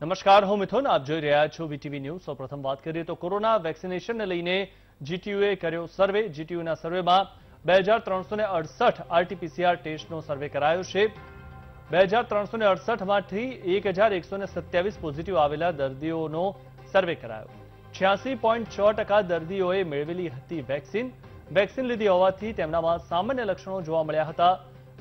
નમસ્કાર, હું મિથુન. આપ જોઈ રહ્યા છો વીટીવી ન્યૂઝ સૌપ્રથમ વાત કરીએ તો કોરોના વેક્સિનેશનને લઈને જીટીયુએ કર્યો સર્વે. જીટીયુના સર્વેમાં બે હજાર ત્રણસો ને અડસઠ આરટીપીસીઆર ટેસ્ટનો સર્વે કરાયો છે. બે હજાર ત્રણસો ને અડસઠમાંથી એક હજાર એકસો ને સત્યાવીસ પોઝિટિવ આવેલા દર્દીઓનો સર્વે કરાયો. છ્યાસી પોઈન્ટ છ ટકા દર્દીઓએ મેળવેલી હતી વેક્સિન. વેક્સિન લીધી હોવાથી તેમનામાં સામાન્ય લક્ષણો જોવા મળ્યા હતા.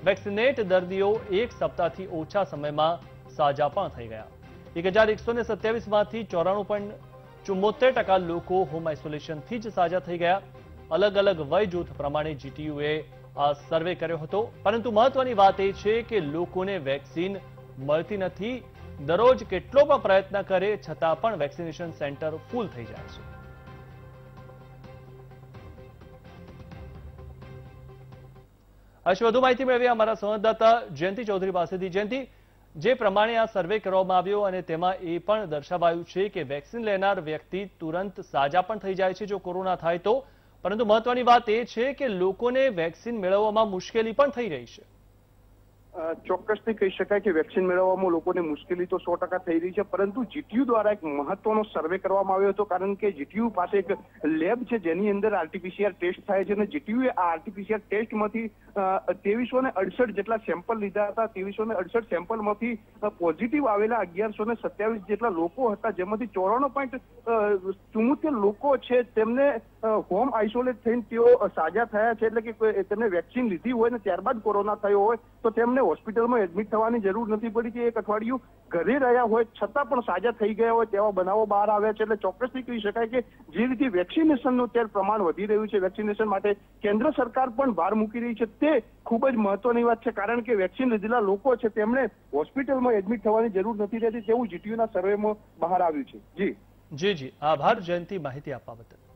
વેક્સિનેટ દર્દીઓ એક સપ્તાહથી ઓછા સમયમાં સાજા પણ થઈ ગયા. એક હજાર એકસો ને સત્યાવીસમાંથી ચોરાણું પોઈન્ટ ચુમ્મોતેર ટકા લોકો હોમ આઇસોલેશનથી જ સાજા થઈ ગયા. અલગ અલગ વય જૂથ પ્રમાણે જીટીયુએ આ સર્વે કર્યો હતો. પરંતુ મહત્વની વાત એ છે કે લોકોને વેક્સિન મળતી નથી. દરરોજ કેટલો પણ પ્રયત્ન કરે છતાં પણ વેક્સિનેશન સેન્ટર ફૂલ થઈ જાય છે. હર્ષ વધુ માહિતી મેળવી અમારા સંવાદદાતા જયંતિ ચૌધરી પાસેથી. જયંતિ જે પ્રમાણે આ સર્વે કરવામાં આવ્યો અને તેમાં એ પણ દર્શાવાયું છે કે વેક્સિન લેનાર વ્યક્તિ તુરંત સાજા પણ થઈ જાય છે જો કોરોના થાય તો. પરંતુ મહત્વની વાત એ છે કે લોકોને વેક્સિન મેળવવામાં મુશ્કેલી પણ થઈ રહી છે. ચોક્કસથી કહી શકાય કે વેક્સિન મેળવવામાં લોકોને મુશ્કેલી તો સો ટકા થઈ રહી છે, પરંતુ જીટીયુ દ્વારા એક મહત્વનો સર્વે કરવામાં આવ્યો હતો, કારણ કે જીટીયુ પાસે એક લેબ છે, જેની અંદર આરટીપીસીઆર ટેસ્ટ થાય છે અને જીટીયુએ આ આરટીપીસીઆર ટેસ્ટમાંથી ત્રેવીસો ને અડસઠ જેટલા સેમ્પલ લીધા હતા, ત્રેવીસો ને અડસઠ સેમ્પલમાંથી પોઝિટિવ આવેલા અગિયારસો ને સત્યાવીસ જેટલા લોકો હતા, જેમાંથી ચોરાણું પોઈન્ટ ચુમ્મોતેર લોકો છે, તેમને હોમ આઇસોલેટ થઈને તેઓ સાજા થયા છે, એટલે કે તેમને વેક્સિન લીધી હોય ને ત્યારબાદ કોરોના થયો હોય, તો તેમને હોસ્પિટલમાં એડમિટ થવાની જરૂર નથી પડી કે એક અઠવાડિયું ઘરે રહ્યા હોય છતાં પણ સાજા થઈ ગયા હોય તેવા બનાવો બહાર આવ્યા છે. એટલે ચોક્કસથી કહી શકાય કે જે રીતે વેક્સિનેશનનું અત્યારે પ્રમાણ વધી રહ્યું છે, વેક્સિનેશન માટે કેન્દ્ર સરકાર પણ ભાર મૂકી રહી છે. તે ખૂબ જ મહત્વની વાત છે, કારણ કે વેક્સિન લીધેલા લોકો છે તેમણે હોસ્પિટલમાં એડમિટ થવાની જરૂર નથી રહેતી તેવું જીટીયુના સર્વેમાં બહાર આવ્યું છે. જી. જી જી. આભાર. જયંતિ માહિતી આપવા બદલ.